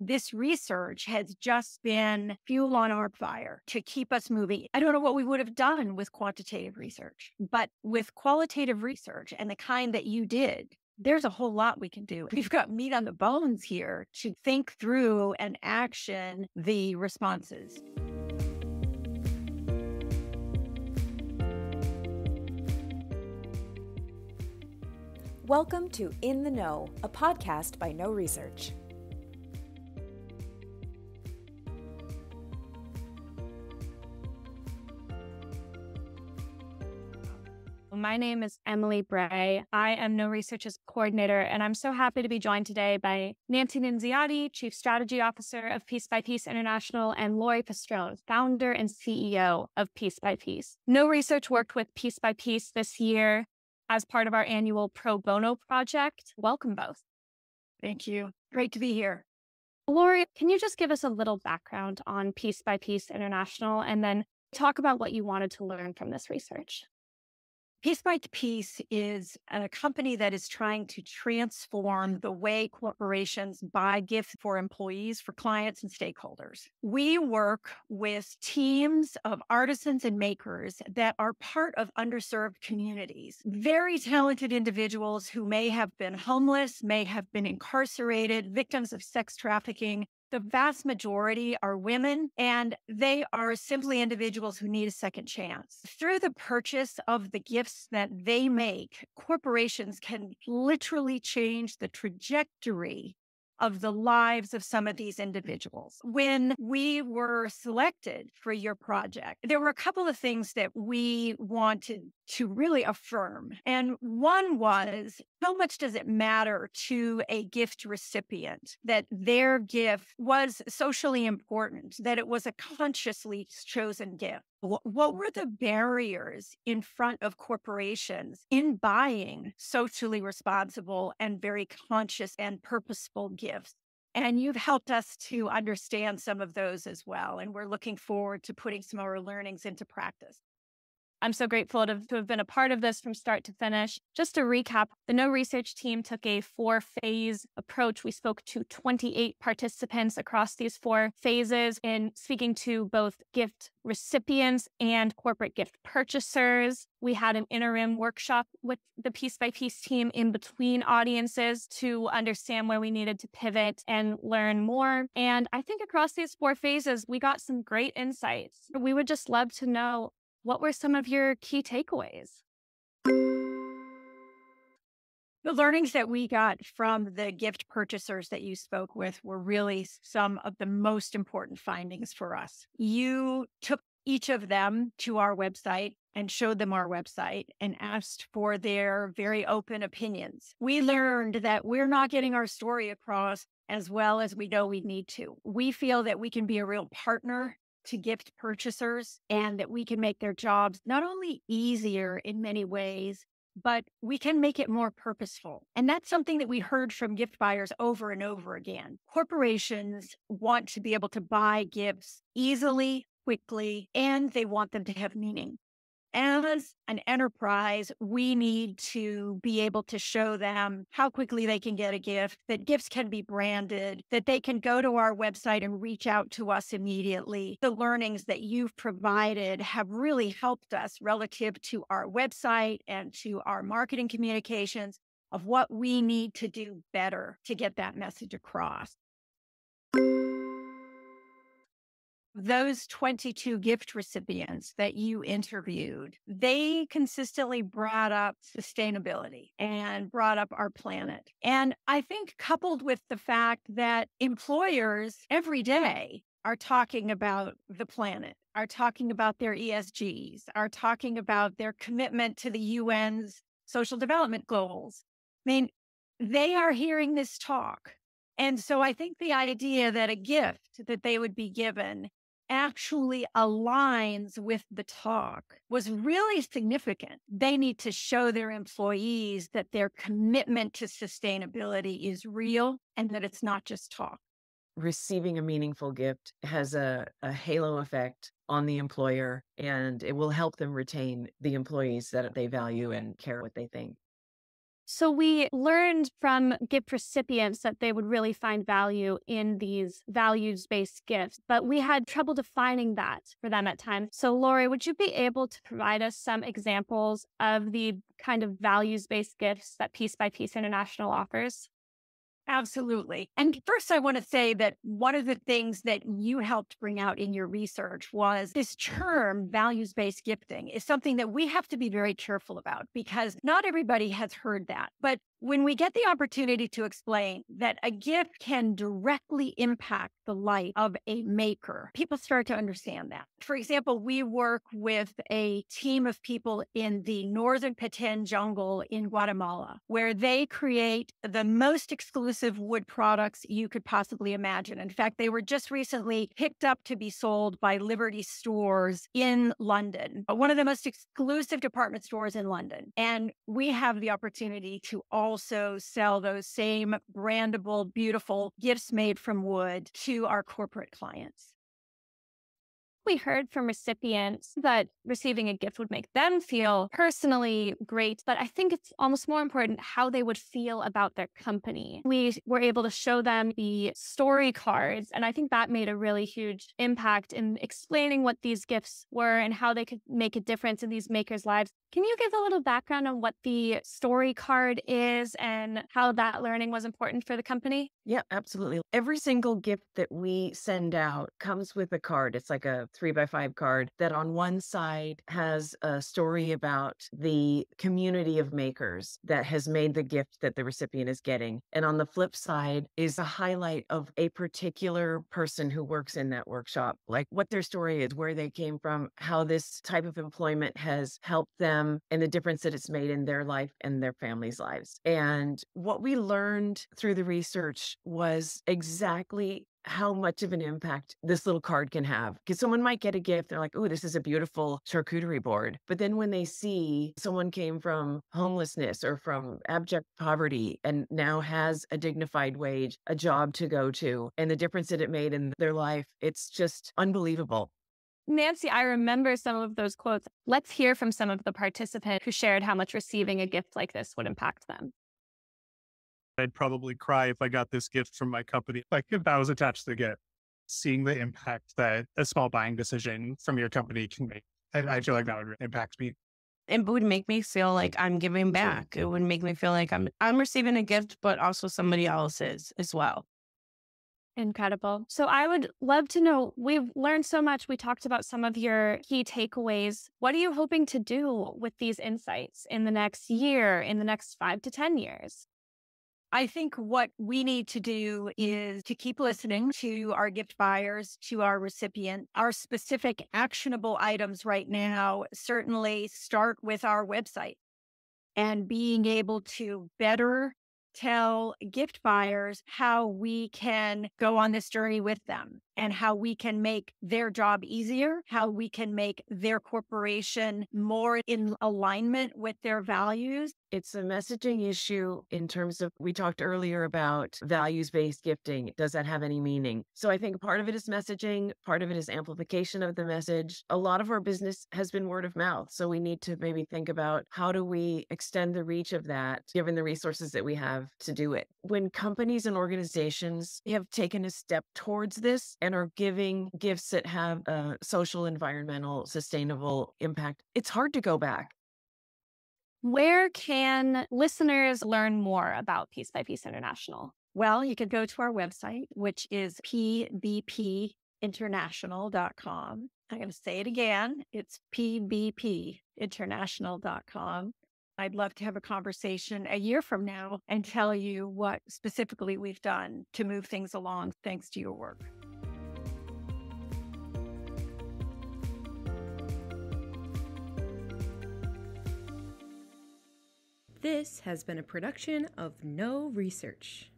this research has just been fuel on our fire to keep us moving. I don't know what we would have done with quantitative research, but with qualitative research and the kind that you did, there's a whole lot we can do. We've got meat on the bones here to think through and action the responses. Welcome to In the Know, a podcast by Know Research. My name is Emily Bray. I am Know Research's coordinator, and I'm so happy to be joined today by Nancy Nunziati, Chief Strategy Officer of Peace by Piece International, and Lauri Pastrone, founder and CEO of Peace by Piece. Know Research worked with Peace by Piece this year as part of our annual Pro Bono project. Welcome both. Thank you. Great to be here. Lauri, can you just give us a little background on Peace by Piece International and then talk about what you wanted to learn from this research? Peace by Piece is a company that is trying to transform the way corporations buy gifts for employees, for clients, and stakeholders. We work with teams of artisans and makers that are part of underserved communities, very talented individuals who may have been homeless, may have been incarcerated, victims of sex trafficking, the vast majority are women and they are simply individuals who need a second chance. Through the purchase of the gifts that they make, corporations can literally change the trajectory of the lives of some of mm. these individuals. When we were selected for your project, there were a couple of things that we wanted to really affirm. And one was how much does it matter to a gift recipient that their gift was socially important, that it was a consciously chosen gift? What were the barriers in front of corporations in buying socially responsible and very conscious and purposeful gifts? And you've helped us to understand some of those as well. And we're looking forward to putting some of our learnings into practice. I'm so grateful to, to, have been a part of this from start to finish. Just to recap, the Know Research team took a four phase approach. We spoke to 28 participants across these four phases in speaking to both gift recipients and corporate gift purchasers. We had an interim workshop with the Peace by Piece team in between audiences to understand where we needed to pivot and learn more. And I think across these four phases, we got some great insights. We would just love to know what were some of your key takeaways? The learnings that we got from the gift purchasers that you spoke with were really some of the most important findings for us. You took each of them to our website and showed them our website and asked for their very open opinions. We learned that we're not getting our story across as well as we know we need to. We feel that we can be a real partner to gift purchasers and that we can make their jobs not only easier in many ways, but we can make it more purposeful. And that's something that we heard from gift buyers over and over again. Corporations want to be able to buy gifts easily, quickly, and they want them to have meaning as an enterprise, we need to be able to show them how quickly they can get a gift, that gifts can be branded, that they can go to our website and reach out to us immediately. The learnings that you've provided have really helped us relative to our website and to our marketing communications of what we need to do better to get that message across those 22 gift recipients that you interviewed, they consistently brought up sustainability and brought up our planet. And I think coupled with the fact that employers every day are talking about the planet, are talking about their ESGs, are talking about their commitment to the UN's social development goals. I mean, they are hearing this talk. And so I think the idea that a gift that they would be given actually aligns with the talk was really significant. They need to show their employees that their commitment to sustainability is real and that it's not just talk. Receiving a meaningful gift has a, a halo effect on the employer and it will help them retain the employees that they value and care what they think. So we learned from gift recipients that they would really find value in these values based gifts, but we had trouble defining that for them at times. So, Lauri, would you be able to provide us some examples of the kind of values based gifts that Peace by Piece International offers? Absolutely. And first, I want to say that one of the things that you helped bring out in your research was this term values based gifting is something that we have to be very careful about because not everybody has heard that. But when we get the opportunity to explain that a gift can directly impact the life of a maker, people start to understand that. For example, we work with a team of people in the northern Petén jungle in Guatemala, where they create the most exclusive wood products you could possibly imagine. In fact, they were just recently picked up to be sold by Liberty Stores in London, one of the most exclusive department stores in London. And we have the opportunity to also sell those same brandable, beautiful gifts made from wood to our corporate clients we heard from recipients that receiving a gift would make them feel personally great, but I think it's almost more important how they would feel about their company. We were able to show them the story cards, and I think that made a really huge impact in explaining what these gifts were and how they could make a difference in these makers' lives. Can you give a little background on what the story card is and how that learning was important for the company? Yeah, absolutely. Every single gift that we send out comes with a card. It's like a three by five card that on one side has a story about the community of makers that has made the gift that the recipient is getting. And on the flip side is a highlight of a particular person who works in that workshop, like what their story is, where they came from, how this type of employment has helped them, and the difference that it's made in their life and their families' lives. And what we learned through the research was exactly how much of an impact this little card can have. Because someone might get a gift, they're like, oh, this is a beautiful charcuterie board. But then when they see someone came from homelessness or from abject poverty and now has a dignified wage, a job to go to, and the difference that it made in their life, it's just unbelievable. Nancy, I remember some of those quotes. Let's hear from some of the participants who shared how much receiving a gift like this would impact them. I'd probably cry if I got this gift from my company, like if that was attached to the gift. Seeing the impact that a small buying decision from your company can make, I, I feel like that would impact me. It would make me feel like I'm giving back. It would make me feel like I'm I'm receiving a gift, but also somebody else's as well. Incredible. So I would love to know we've learned so much. We talked about some of your key takeaways. What are you hoping to do with these insights in the next year, in the next five to 10 years? I think what we need to do mm-hmm. is to keep listening to our gift buyers, to our recipient. Our specific actionable items right now certainly start with our website and being able to better tell gift buyers how we can go on this journey with them and how we can make their job easier, how we can make their corporation more in alignment with their values. It's a messaging issue in terms of, we talked earlier about values based gifting. Does that have any meaning? So I think part of it is messaging, part of it is amplification of the message. A lot of our business has been word of mouth. So we need to maybe think about how do we extend the reach of that given the resources that we have to do it. When companies and organizations have taken a step towards this, and are giving gifts that have a social, environmental, sustainable impact, it's hard to go back. Where can listeners learn more about Peace by Piece International? Well, you could go to our website, which is pbpinternational.com. I'm going to say it again. It's pbpinternational.com. I'd love to have a conversation a year from now and tell you what specifically we've done to move things along thanks to your work. This has been a production of Know Research.